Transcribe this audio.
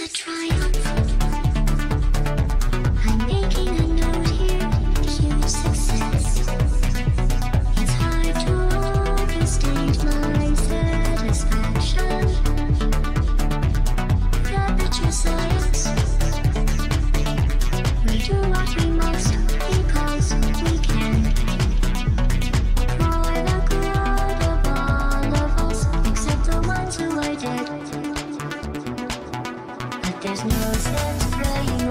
a triumph. there's no sense playing